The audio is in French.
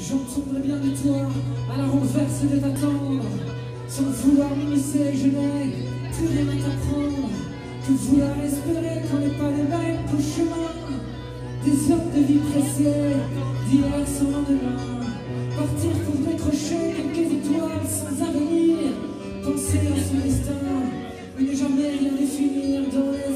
J'entendrai bien de toi à la renverse de t'attendre. Sans vouloir m'immiscer, je n'ai plus rien à t'apprendre. Que vouloir espérer qu'on n'est pas les mêmes qu'au chemin. Des heures de vie pressées, d'hier sans lendemain. Partir pour décrocher quelques étoiles sans avenir. Penser à son destin, mais ne jamais rien définir dans les